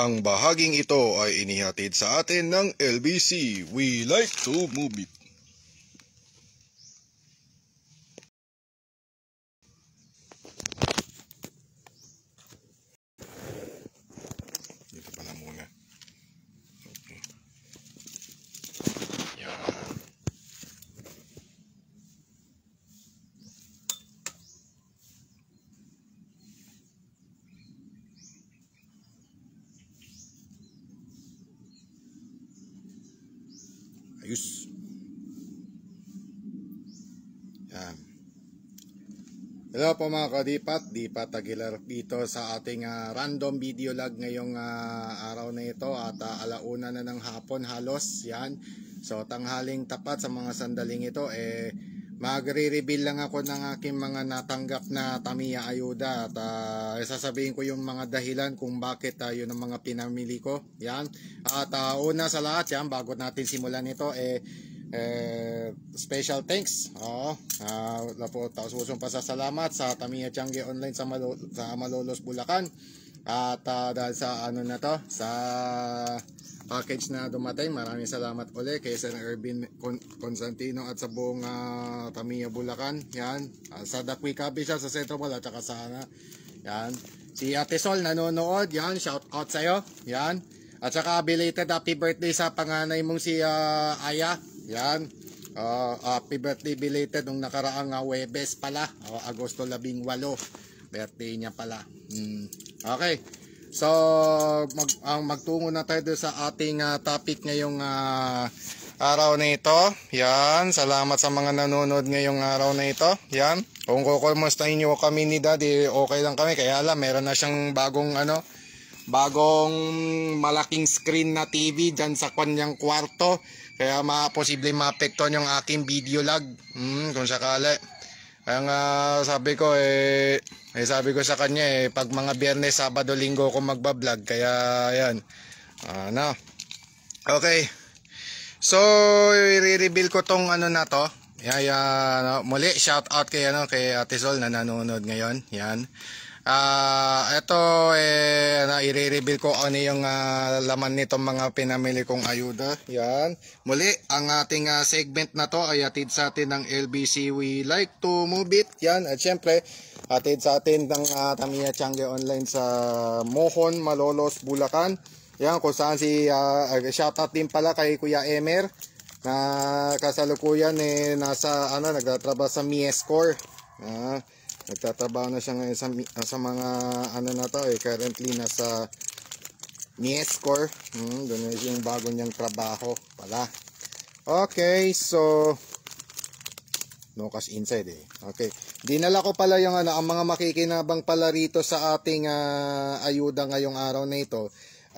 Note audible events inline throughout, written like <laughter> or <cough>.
Ang bahaging ito ay inihatid sa atin ng LBC. We like to move it. Ayos. Yan. Hello po mga kadipat, Dipat Aguilar dito sa ating ah, random video log ngayong ah, araw na ito at ah, alauna na ng hapon halos yan. So tanghaling tapat sa mga sandaling ito eh magre-reveal lang ako ng aking mga natanggap na Tamiya ayuda at ah, sasabihin ko yung mga dahilan kung bakit uh, yun ang mga pinamili ko. Yan. At ah, una sa lahat yan bago natin simulan ito eh eh, special thanks. Oo. Uh, po taos pusong pasasalamat sa Tamiya Changi Online sa Malo, sa Malolos Bulacan. At ah, dahil sa ano na to, sa package na dumating, maraming salamat uli kay Ervin Con- Constantino at sa buong ah, Tamiya Bulacan. Yan. Ah, sa Dakwi Cabe siya sa Centro Mall at saka sa yan. Si Ate Sol nanonood, yan, shout out sa'yo. Yan. At saka belated happy birthday sa panganay mong si ah, Aya. Yan. Uh, happy birthday belated nung nakaraang uh, Webes pala. Uh, Agosto 18. Birthday niya pala. Hmm. Okay. So, mag, ang magtungo na tayo sa ating uh, topic ngayong uh, araw na ito. Yan. Salamat sa mga nanonood ngayong araw na ito. Yan. Kung kukumustahin nyo kami ni Daddy, okay lang kami. Kaya alam, meron na siyang bagong ano, bagong malaking screen na TV dyan sa kanyang kwarto. Kaya ma posible maapektuhan yung aking video lag. Hmm, kung sakali. Kaya nga sabi ko eh, eh sabi ko sa kanya eh pag mga Biyernes, Sabado, Linggo ako magba-vlog kaya ayan. Ano? Okay. So i-reveal ko tong ano na to. Yeah, yeah, no, muli shout out kay ano kay Ate Sol na nanonood ngayon. Yan. Ah, uh, ito eh na i-reveal ko ano yung uh, laman nitong mga pinamili kong ayuda. Yan. Muli, ang ating uh, segment na to ay atid sa atin ng LBC We Like to Move It. Yan. At syempre, atid sa atin ng uh, Tamiya Changi Online sa Mohon, Malolos, Bulacan. Yan, kung saan si uh, shoutout din pala kay Kuya Emer na kasalukuyan eh nasa ano nagtatrabaho sa Miescore. Ah, uh, Nagtatrabaho na siya ngayon sa, sa mga ano na to eh. Currently nasa Miescore. Hmm, doon na yung bago niyang trabaho pala. Okay, so no inside eh. Okay. Dinala ko pala yung ano, ang mga makikinabang pala rito sa ating uh, ayuda ngayong araw na ito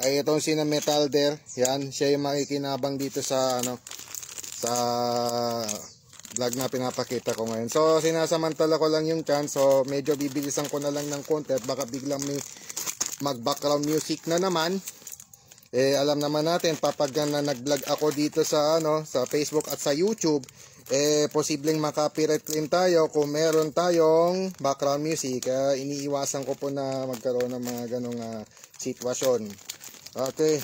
ay itong sina Metalder. Yan, siya yung makikinabang dito sa ano sa vlog na pinapakita ko ngayon. So, sinasamantala ko lang yung chance. So, medyo bibilisan ko na lang ng konti at baka biglang may mag-background music na naman. Eh, alam naman natin, papag na nag-vlog ako dito sa, ano, sa Facebook at sa YouTube, eh, posibleng makapirate claim tayo kung meron tayong background music. Kaya iniiwasan ko po na magkaroon ng mga ganong uh, sitwasyon. Okay.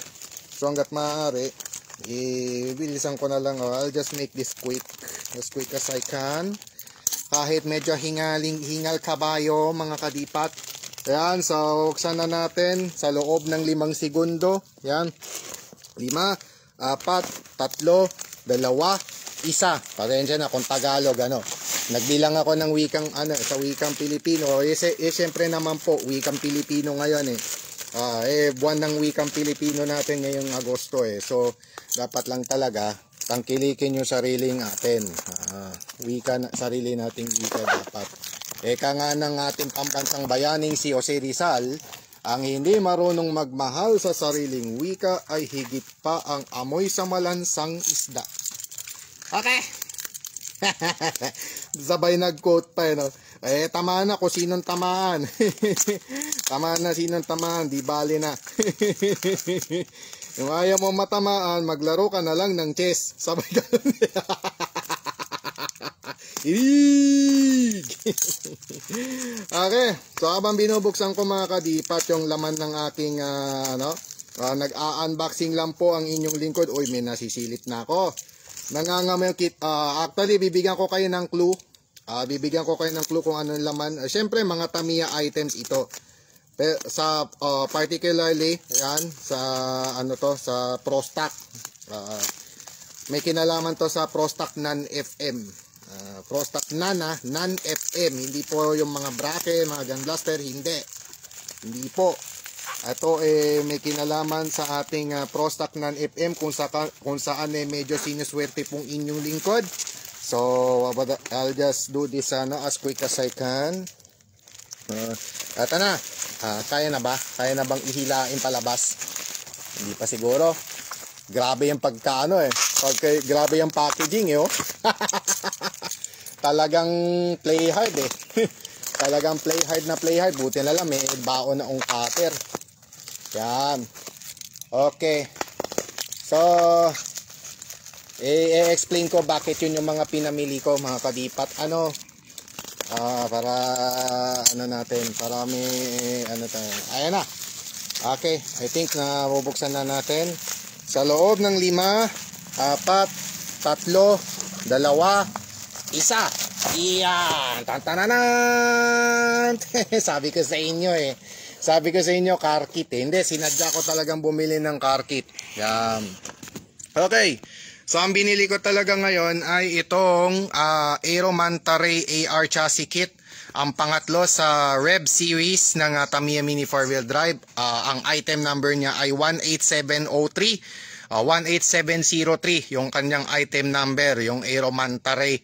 So, hanggat maaari, ibilisan ko na lang. Oh. I'll just make this quick as quick as I can. Kahit medyo hingaling, hingal kabayo mga kadipat. Ayan, so buksan na natin sa loob ng limang segundo. Ayan, lima, apat, tatlo, dalawa, isa. Pasensya na kung Tagalog, ano. Nagbilang ako ng wikang, ano, sa wikang Pilipino. Eh, eh syempre naman po, wikang Pilipino ngayon eh. Ah, eh, buwan ng wikang Pilipino natin ngayong Agosto eh. So, dapat lang talaga tangkilikin yung sariling atin. Uh, wika na, sarili nating wika dapat. Eka nga ng ating pambansang bayaning si Jose Rizal, ang hindi marunong magmahal sa sariling wika ay higit pa ang amoy sa malansang isda. Okay. <laughs> Sabay nag-quote pa, no? Eh, tamaan na kung sinong tamaan. <laughs> tamaan na sinong tamaan, di bali na. <laughs> Kung ayaw mo matamaan, maglaro ka na lang ng chess. Sabay ka <laughs> okay. So habang binubuksan ko mga kadipat yung laman ng aking uh, ano, Ah, nag-a-unboxing lang po ang inyong lingkod. Uy, may nasisilip na ako. Nangangamo yung kit. Ah, actually, bibigyan ko kayo ng clue. Ah, bibigyan ko kayo ng clue kung ano yung laman. Ah, Siyempre, mga Tamiya items ito. Pero sa ah, particularly, ayan, sa ano to, sa Prostack. Ah, may kinalaman to sa Prostack non-FM. Uh, Prostack non ah, non-FM. Hindi po yung mga brake, mga gun blaster, hindi. Hindi po. Ito eh may kinalaman sa ating uh, Prostack non-FM kung, sa, kung saan eh medyo sinuswerte pong inyong lingkod. So, I'll just do this ano, as quick as I can. Uh, eto na. Uh, kaya na ba? Kaya na bang ihilain palabas? Hindi pa siguro. Grabe yung pagkaano eh. Okay, grabe yung packaging eh oh. <laughs> Talagang play hard eh. <laughs> Talagang play hard na play hard. Buti na lang may baon na ong cutter. Yan. Okay. So, i-explain ko bakit yun yung mga pinamili ko mga kadipat. Ano, ah, para ano natin, para may ano tayo. Ayan na. Okay, I think na bubuksan na natin. Sa loob ng lima, apat, tatlo, dalawa, isa. Iyan. Tantananan. <laughs> Sabi ko sa inyo eh. Sabi ko sa inyo, car kit eh. Hindi, sinadya ko talagang bumili ng car kit. Yan. Okay. So, ang binili ko talaga ngayon ay itong uh, Aero Manta Ray AR chassis kit. Ang pangatlo sa Rev series ng uh, Tamiya Mini 4-wheel drive. Uh, ang item number niya ay 18703. Uh, 18703 yung kanyang item number, yung Aero Manta Ray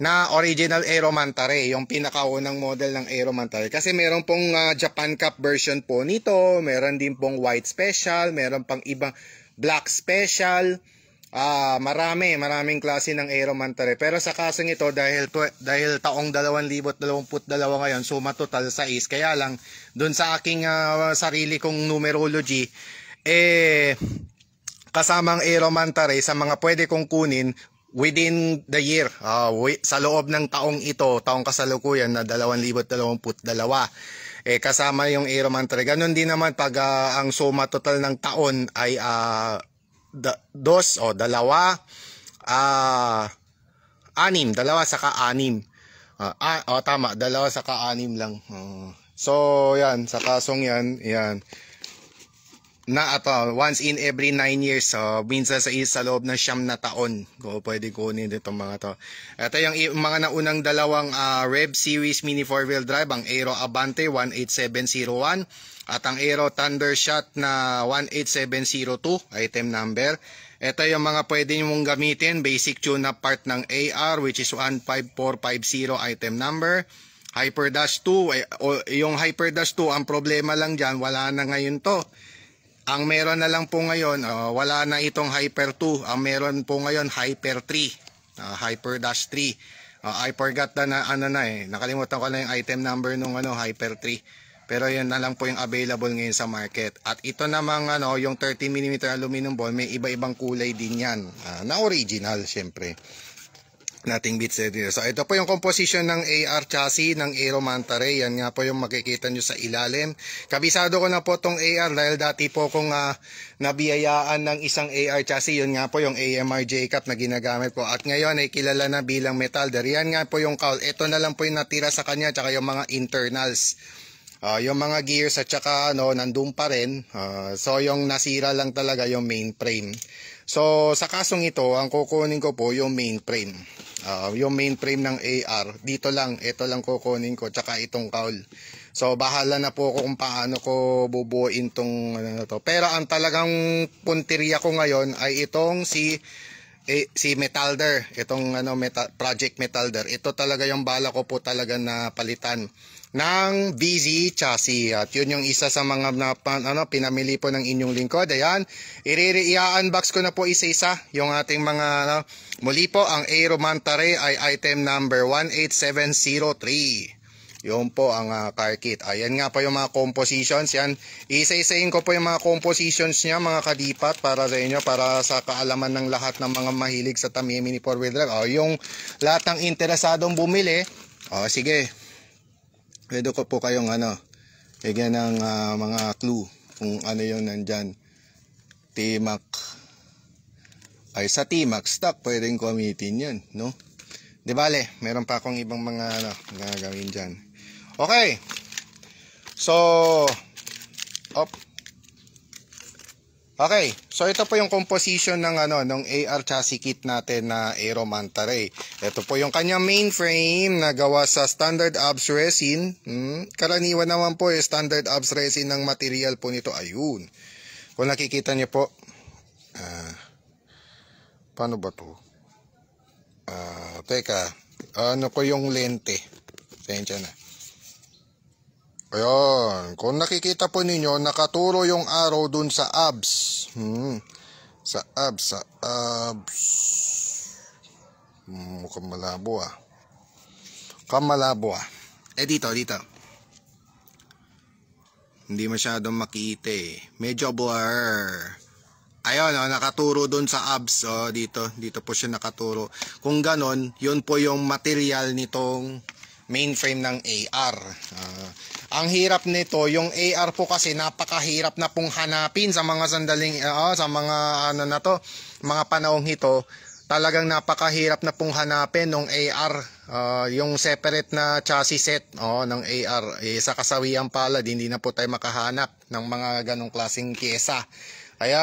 na original Aero Mantare, yung pinakaunang model ng Aero Mantare. Kasi meron pong uh, Japan Cup version po nito, meron din pong white special, meron pang ibang black special. Ah, marami, maraming klase ng Aero Mantare. Pero sa kasong ito dahil dahil taong 2022 ngayon, suma total sa is. Kaya lang doon sa aking uh, sarili kong numerology eh kasamang Aero Mantare sa mga pwede kong kunin, within the year, uh, sa loob ng taong ito, taong kasalukuyan na 2022, eh, kasama yung Aeromantre. Ganon din naman pag uh, ang suma total ng taon ay uh, da, dos o dalawa, uh, anim, dalawa saka anim. Uh, ah, oh, tama, dalawa saka anim lang. Uh, so, yan, sa kasong yan, yan na ato once in every 9 years so minsan sa isa loob ng siyam na taon ko pwede kunin itong mga to. Ito yung mga naunang dalawang uh, Rev Series Mini 4 wheel drive ang Aero Abante 18701 at ang Aero Thundershot na 18702 item number. Ito yung mga pwede mong gamitin basic tune up part ng AR which is 15450 item number. Hyper Dash 2 eh, yung Hyper Dash 2 ang problema lang dyan wala na ngayon to ang meron na lang po ngayon, uh, wala na itong Hyper 2. Ang meron po ngayon, Hyper 3. Uh, Hyper Dash 3. Uh, I forgot na, na ano na eh. Nakalimutan ko na yung item number nung ano, Hyper 3. Pero yan na lang po yung available ngayon sa market. At ito namang ano, yung 30mm aluminum ball, may iba-ibang kulay din yan. Uh, na original, syempre nating bits editor. So ito po yung composition ng AR chassis ng Aero Manta Ray. Yan nga po yung makikita nyo sa ilalim. Kabisado ko na po tong AR dahil dati po kong uh, nabiyayaan ng isang AR chassis. Yun nga po yung AMR J-Cap na ginagamit po. At ngayon ay kilala na bilang Metalder. Yan nga po yung cowl. Ito na lang po yung natira sa kanya tsaka yung mga internals. Uh, yung mga gears at saka ano, nandun pa rin. Uh, so yung nasira lang talaga yung main frame. So sa kasong ito, ang kukunin ko po yung main frame uh, yung main frame ng AR dito lang ito lang kukunin ko tsaka itong cowl so bahala na po ako kung paano ko bubuuin tong ano to. Pero ang talagang punteriya ko ngayon ay itong si eh, si Metalder, itong ano metal, Project Metalder. Ito talaga yung bala ko po talaga na palitan ng BZ chassis. At yun yung isa sa mga na, ano, pinamili po ng inyong lingkod. Ayan, i-unbox ko na po isa-isa yung ating mga ano, muli po ang Aero Mantare ay item number 18703. Yun po ang uh, car kit. Ayan nga po yung mga compositions. Yan. Isa-isayin ko po yung mga compositions niya mga kadipat para sa inyo. Para sa kaalaman ng lahat ng mga mahilig sa Tamiya Mini 4 wheel drive. O, yung lahat ng interesadong bumili. O, sige. Pwede ko po kayong ano. Bigyan ng uh, mga clue kung ano yung nandyan. T-Mac. Ay, sa T-Mac stock, pwedeng gamitin yun, no? Di bale, meron pa akong ibang mga ano, gagawin dyan. Okay. So, op. Okay, so ito po yung composition ng ano ng AR chassis kit natin na Aero Manta Ray. Ito po yung kanyang mainframe na gawa sa standard abs resin. Hmm, karaniwan naman po yung standard abs resin ng material po nito. Ayun. Kung nakikita niyo po, ah, paano ba to? Ah, teka, ano ko yung lente? Sensya na. Ayan. Kung nakikita po ninyo, nakaturo yung arrow dun sa abs. Hmm. Sa abs, sa abs. Hmm, mukhang malabo ah. Kamalabo ah. Eh dito, dito. Hindi masyadong makita eh. Medyo blur. Ayun, oh, nakaturo doon sa abs. Oh, dito, dito po siya nakaturo. Kung ganon, yun po yung material nitong mainframe ng AR. Uh, ang hirap nito, yung AR po kasi napakahirap na pong hanapin sa mga sandaling, uh, sa mga ano na to, mga panahong ito. Talagang napakahirap na pong hanapin ng AR, uh, ah, yung separate na chassis set oh, ng AR. Eh, sa kasawian pala, hindi na po tayo makahanap ng mga ganong klaseng pyesa. Kaya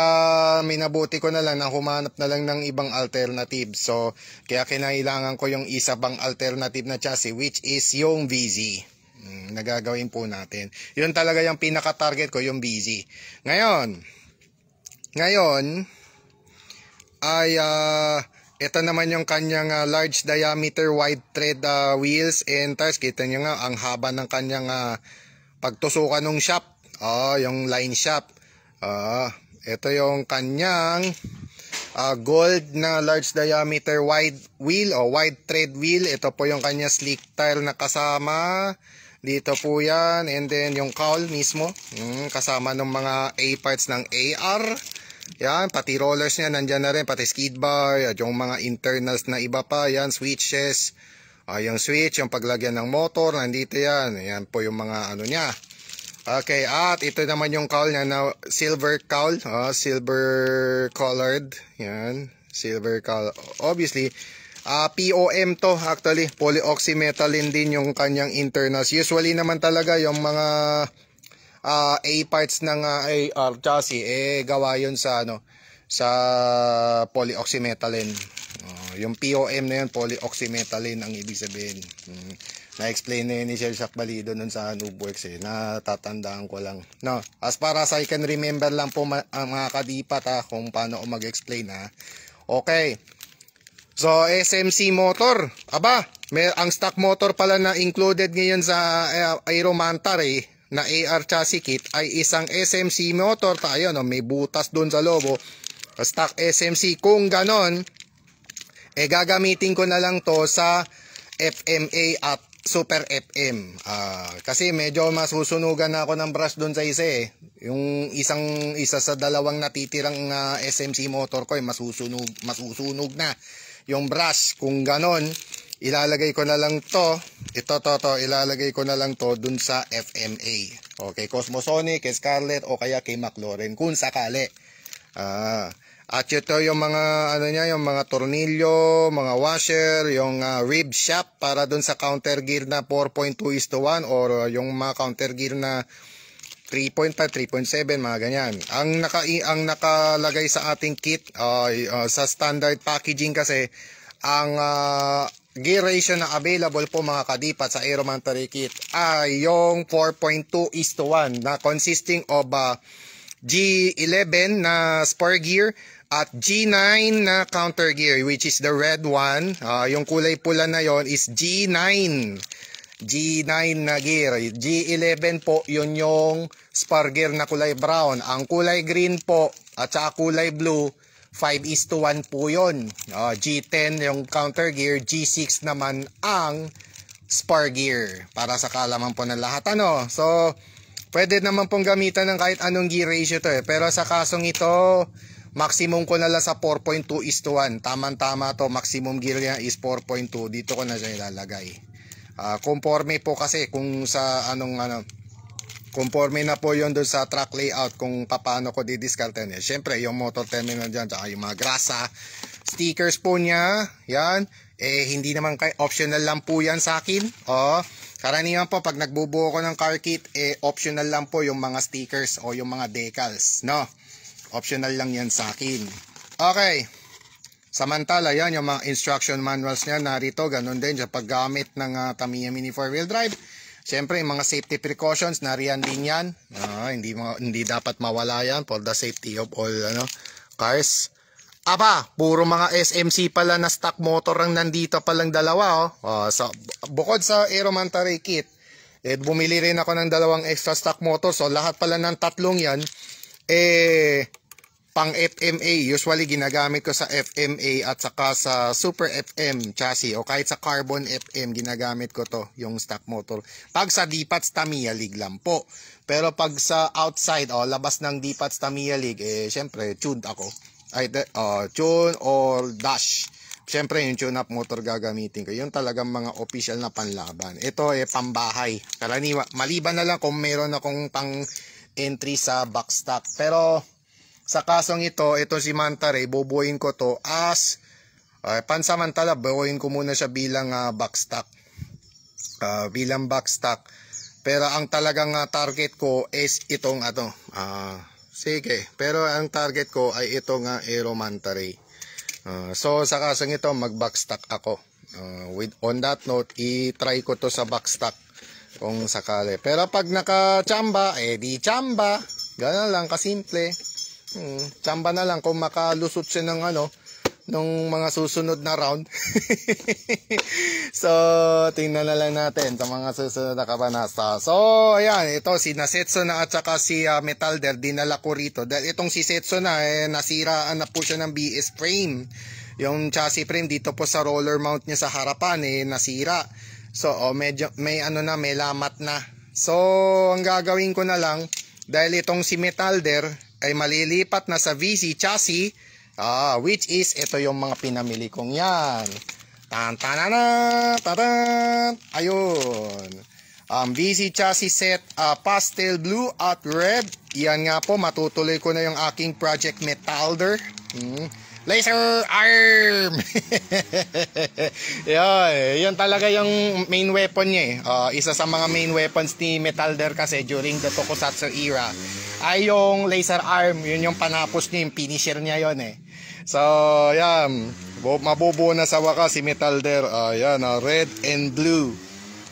minabuti ko na lang na humanap na lang ng ibang alternative. So, kaya kinailangan ko yung isa bang alternative na chassis which is yung VZ. Mm, nagagawin po natin. Yun talaga yung pinaka-target ko, yung busy. Ngayon, ngayon, ay uh, ito naman yung kanyang uh, large diameter wide tread uh, wheels and tires. Kita nyo nga, ang haba ng kanyang uh, pagtusukan ng shop. Oh, yung line shop. Uh, ito yung kanyang uh, gold na large diameter wide wheel o wide tread wheel. Ito po yung kanya slick tire na kasama. Dito po yan. And then yung cowl mismo. Hmm, kasama ng mga A parts ng AR. Yan, pati rollers niya nandyan na rin. Pati skid bar. At yung mga internals na iba pa. Yan, switches. Uh, yung switch, yung paglagyan ng motor. Nandito yan. Yan po yung mga ano niya. Okay, at ito naman yung cowl niya na silver cowl. Uh, silver colored. Yan, silver cowl. Obviously, Uh, POM to actually, polyoxymetallin din yung kanyang internals. Usually naman talaga yung mga uh, A parts ng uh, AR chassis eh gawa yun sa ano sa polyoxymetallin. Uh, yung POM na yun, polyoxymetallin ang ibig sabihin. Hmm. Na-explain na yun ni Sir Shaq Balido nun sa Noobworks eh. Natatandaan ko lang. No, as far as I can remember lang po ma- mga kadipat ha, kung paano ako mag-explain ha. Okay. So, SMC motor. Aba, may, ang stock motor pala na included ngayon sa uh, Aeromantar eh, na AR chassis kit ay isang SMC motor tayo. No? May butas doon sa lobo. Stock SMC. Kung ganon, eh gagamitin ko na lang to sa FMA at Super FM. Uh, ah, kasi medyo masusunugan na ako ng brush doon sa isa eh. Yung isang isa sa dalawang natitirang uh, ah, SMC motor ko eh, masusunog, masusunog na yung brush. Kung ganon, ilalagay ko na lang to, ito to to, ilalagay ko na lang to dun sa FMA. Okay, Cosmosonic, kay Scarlett o kaya kay McLaren kung sakali. Ah, at ito yung mga ano niya, yung mga tornilyo, mga washer, yung uh, rib shop para dun sa counter gear na 4.2 is to 1 or uh, yung mga counter gear na 3.5, 3.7, mga ganyan. Ang naka ang nakalagay sa ating kit uh, uh, sa standard packaging kasi ang uh, gear ratio na available po mga kadipat sa Aeromantary kit ay yung 4.2 is to 1 na consisting of uh, G11 na spar gear at G9 na counter gear which is the red one. Uh, yung kulay pula na yon is G9. G9 na gear. G11 po, yun yung spar gear na kulay brown. Ang kulay green po, at saka kulay blue, 5 is to 1 po yun. Uh, G10 yung counter gear, G6 naman ang spar gear. Para sa kalaman po ng lahat. Ano? So, pwede naman pong gamitan ng kahit anong gear ratio to eh. Pero sa kasong ito, maximum ko na lang sa 4.2 is to 1. Tamang-tama to, maximum gear niya is 4.2. Dito ko na siya ilalagay. Uh, conforme po kasi kung sa anong ano conforme na po yon doon sa track layout kung paano ko didiskarte niya. Siyempre, yung motor terminal dyan, tsaka yung mga grasa, stickers po niya, yan, eh hindi naman kay optional lang po yan sa akin. Oh, karaniwan po pag nagbubuo ko ng car kit, eh optional lang po yung mga stickers o yung mga decals, no? Optional lang yan sa akin. Okay. Samantala, yan yung mga instruction manuals niya narito, ganun din sa paggamit ng uh, Tamiya Mini 4-wheel drive. Siyempre, yung mga safety precautions, nariyan din yan. Uh, hindi, hindi dapat mawala yan for the safety of all ano, cars. Aba, puro mga SMC pala na stock motor ang nandito palang dalawa. Oh. Uh, so, bukod sa Aeromantare kit, eh, bumili rin ako ng dalawang extra stock motor. So, lahat pala ng tatlong yan, eh, pang FMA. Usually ginagamit ko sa FMA at saka sa Super FM chassis o kahit sa Carbon FM ginagamit ko to, yung stock motor. Pag sa D-Pats Tamiya League lang po. Pero pag sa outside o labas ng D-Pats Tamiya League, eh syempre tuned ako. Ay, uh, tune or dash. Syempre yung tune-up motor gagamitin ko. Yung talagang mga official na panlaban. Ito eh pambahay. Karaniwa, maliban na lang kung meron akong pang entry sa backstock. Pero sa kasong ito, ito si Mantare, bubuuin ko to as uh, pansamantala, buuin ko muna siya bilang uh, backstock. Uh, bilang backstock. Pero ang talagang uh, target ko is itong ato. Uh, sige, pero ang target ko ay itong uh, Aero Mantare. Uh, so sa kasong ito, mag-backstock ako. Uh, with, on that note, i-try ko to sa backstock kung sakali. Pero pag naka-chamba, eh di chamba. Ganun lang, kasimple. Hmm, tsamba na lang kung makalusot siya ng ano, nung mga susunod na round. <laughs> so, tingnan na lang natin sa mga susunod na kabanasa. So, ayan, ito si Nasetso na at saka si uh, Metalder, dinala ko rito. Dahil itong si Setso na, eh, nasiraan na po siya ng BS frame. Yung chassis frame dito po sa roller mount niya sa harapan, eh, nasira. So, oh, medyo, may ano na, may lamat na. So, ang gagawin ko na lang, dahil itong si Metalder, ay malilipat na sa VC chassis. Ah, which is ito yung mga pinamili kong yan. Tan tanana taran ayun. Um, VC chassis set uh, pastel blue at red. Yan nga po matutuloy ko na yung aking project metalder. Hmm. laser arm. <laughs> Yun, yun talaga yung main weapon niya eh. Uh, isa sa mga main weapons ni Metalder kasi during the Tokusatsu era ay yung laser arm. Yun yung panapos niya, yung finisher niya yon eh. So, yan. Mabubuo na sa wakas si Metal there. Uh, yan, uh, red and blue.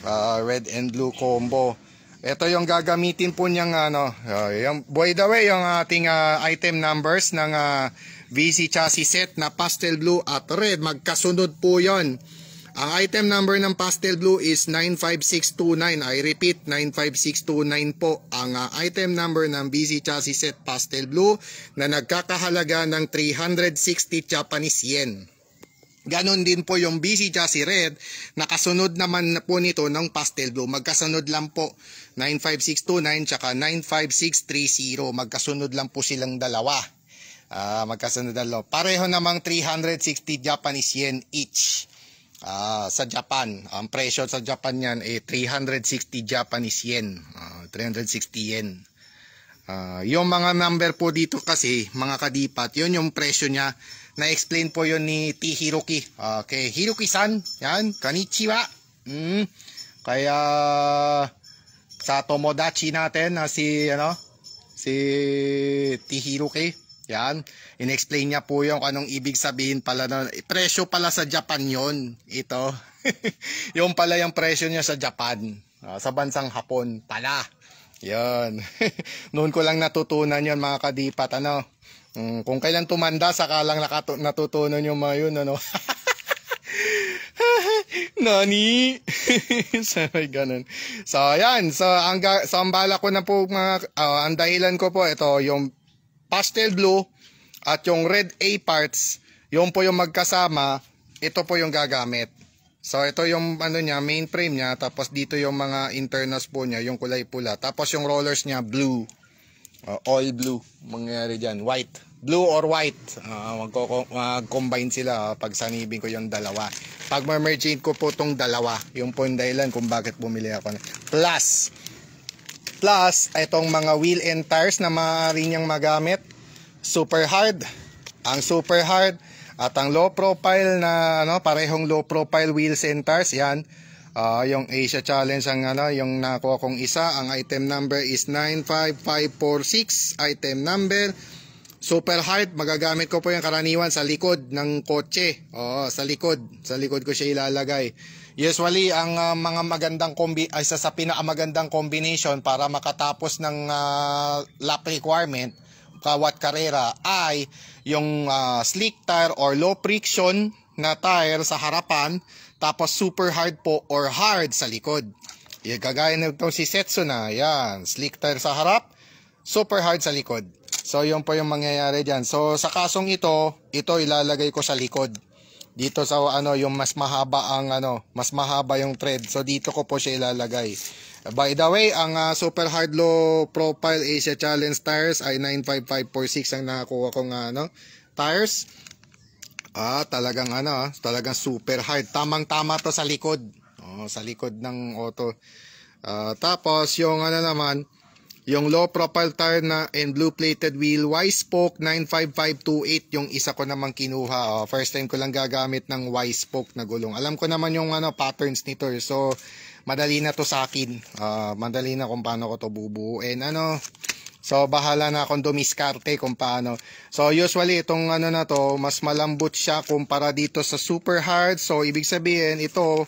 Uh, red and blue combo. Ito yung gagamitin po niyang ano, uh, yung, by the way, yung ating uh, item numbers ng uh, VC chassis set na pastel blue at red, magkasunod po yon ang item number ng pastel blue is 95629. I repeat, 95629 po ang uh, item number ng BC chassis set pastel blue na nagkakahalaga ng 360 Japanese yen. Ganon din po yung BC chassis red, nakasunod naman po nito ng pastel blue. Magkasunod lang po 95629 tsaka 95630. Magkasunod lang po silang dalawa. Uh, magkasunod lang. Pareho namang 360 Japanese yen each. Uh, sa Japan, ang presyo sa Japan niyan ay 360 Japanese yen. Uh, 360 yen. Uh, yung mga number po dito kasi, mga kadipat, yun yung presyo niya. Na-explain po yun ni T. Hiroki. Uh, kay Hiroki-san, yan, konnichiwa. Mm, kaya sa tomodachi natin na si, ano, si T. Hiroki, yan, inexplain niya po yung anong ibig sabihin pala na presyo pala sa Japan yon ito. <laughs> yung pala yung presyo niya sa Japan, uh, sa bansang Hapon pala. Yan. <laughs> Noon ko lang natutunan yon mga kadipat ano. Um, kung kailan tumanda saka lang natutunan yung mga yun ano. <laughs> Nani? Sabay ganun. So, ayan. So, ang, so, ang bala ko na po, mga, uh, ang dahilan ko po, ito, yung pastel blue at yung red A parts, yung po yung magkasama, ito po yung gagamit. So ito yung ano niya, main frame niya, tapos dito yung mga internals po niya, yung kulay pula. Tapos yung rollers niya blue. Uh, all blue mangyayari diyan, white. Blue or white. Uh, mag-combine sila uh, pag sanibin ko yung dalawa. Pag ma-merge ko po tong dalawa, yung po yung dahilan kung bakit bumili ako. Plus, Plus, itong mga wheel and tires na maaari niyang magamit. Super hard. Ang super hard at ang low profile na ano, parehong low profile wheels and tires, yan. Uh, yung Asia Challenge ang ano, yung nakuha kong isa, ang item number is 95546, item number super hard, magagamit ko po yung karaniwan sa likod ng kotse. Oo, sa likod, sa likod ko siya ilalagay. Usually, ang uh, mga magandang kombi ay sa, sa pinakamagandang combination para makatapos ng uh, lap requirement, kawat karera ay yung uh, slick tire or low friction na tire sa harapan tapos super hard po or hard sa likod. Yung kagaya nito si Setsuna, yan, slick tire sa harap, super hard sa likod. So yun po yung mangyayari diyan. So sa kasong ito, ito ilalagay ko sa likod. Dito sa ano yung mas mahaba ang ano, mas mahaba yung thread. So dito ko po siya ilalagay. By the way, ang uh, super hard low profile Asia Challenge tires ay 95546 ang nakakuha kong uh, ano, tires. Ah, talagang ano, ah, talagang super hard. Tamang-tama to sa likod. Oh, sa likod ng auto. Uh, tapos yung ano naman, yung low profile tire na and blue plated wheel Y-spoke 95528 yung isa ko namang kinuha. Oh, first time ko lang gagamit ng Y-spoke na gulong. Alam ko naman yung ano patterns nito. Eh. So madali na to sa akin. Uh, madali na kung paano ko to bubuuin. Ano, So bahala na akong dumiskarte kung paano. So usually itong ano na to, mas malambot siya kumpara dito sa super hard. So ibig sabihin ito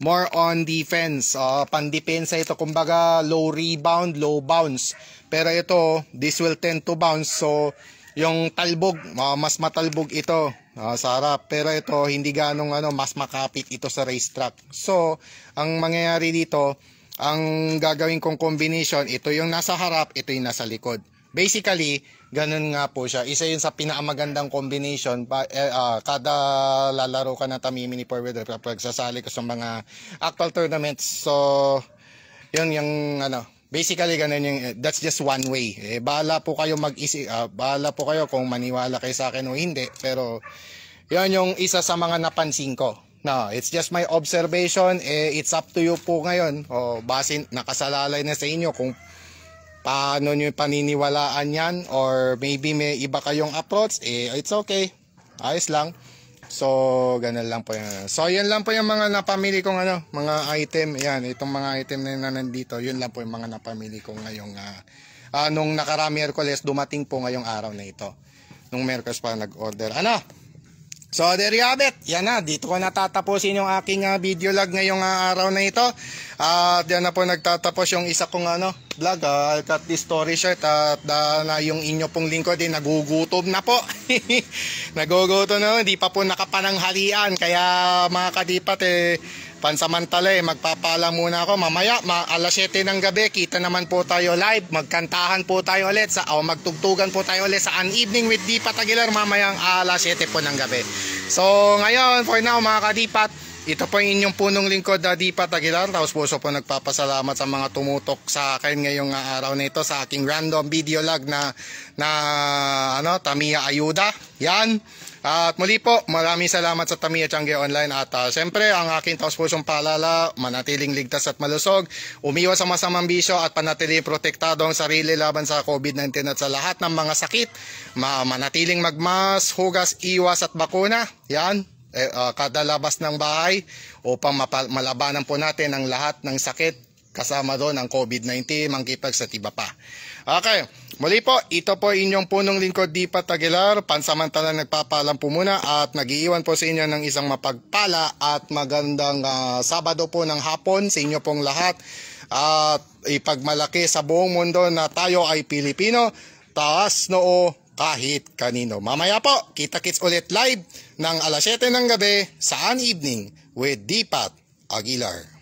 more on defense. Uh, pandepensa ito kumbaga low rebound, low bounce. Pero ito, this will tend to bounce. So yung talbog, uh, mas matalbog ito uh, sa harap. Pero ito, hindi ganong ano, mas makapit ito sa racetrack. So, ang mangyayari dito, ang gagawin kong combination, ito yung nasa harap, ito yung nasa likod. Basically, ganun nga po siya. Isa yun sa pinakamagandang combination. Pa, eh, uh, kada lalaro ka na Tamimi ni Forward kapag sasali ka sa mga actual tournaments. So, yun yung ano, basically ganun yung, that's just one way. Eh, bahala po kayo mag-isi, uh, bahala po kayo kung maniwala kayo sa akin o hindi. Pero, yun yung isa sa mga napansin ko. No, it's just my observation. Eh, it's up to you po ngayon. O, base, nakasalalay na sa inyo kung paano nyo paniniwalaan yan or maybe may iba kayong approach. Eh, it's okay. Ayos lang. So, ganun lang po yan. So, yan lang po yung mga napamili kong ano, mga item. Yan, itong mga item na nandito. Yun lang po yung mga napamili ko ngayong, uh, uh, nung nakarami Merkules, dumating po ngayong araw na ito. Nung Merkules pa nag-order. Ano? So there you have it. Yan na, dito ko natatapusin yung aking uh, video log ngayong uh, araw na ito. At uh, diyan na po nagtatapos yung isa kong ano, vlog. Uh, cut this story short at uh, na yung inyo pong lingkod din nagugutom na po. <laughs> nagugutom na, hindi pa po nakapananghalian. Kaya mga kadipat eh, pansamantala eh, magpapala muna ako. Mamaya, ma alas 7 ng gabi, kita naman po tayo live. Magkantahan po tayo ulit sa, o magtugtugan po tayo ulit sa An Evening with Dipat Aguilar mamayang alas 7 po ng gabi. So, ngayon, for now, mga kadipat, ito po yung inyong punong lingkod na Dipat Aguilar. Tapos puso po nagpapasalamat sa mga tumutok sa akin ngayong araw na ito sa aking random video log na, na ano, Tamiya Ayuda. Yan. At muli po, maraming salamat sa Tamiya Changi Online at uh, siyempre ang aking taos pusong paalala, manatiling ligtas at malusog, umiwas sa masamang bisyo at panatiling protektado ang sarili laban sa COVID-19 at sa lahat ng mga sakit, ma manatiling magmas, hugas, iwas at bakuna. Yan, eh, uh, kada labas ng bahay upang malabanan po natin ang lahat ng sakit kasama doon ang COVID-19, mangkipag sa tiba pa. Okay, muli po, ito po inyong punong lingkod Dipa Tagilar. Pansamantalang nagpapalam po muna at nagiiwan po sa inyo ng isang mapagpala at magandang uh, Sabado po ng hapon sa inyo pong lahat. At ipagmalaki sa buong mundo na tayo ay Pilipino, taas noo kahit kanino. Mamaya po, kita-kits ulit live ng alas 7 ng gabi sa An Evening with Dipat Aguilar.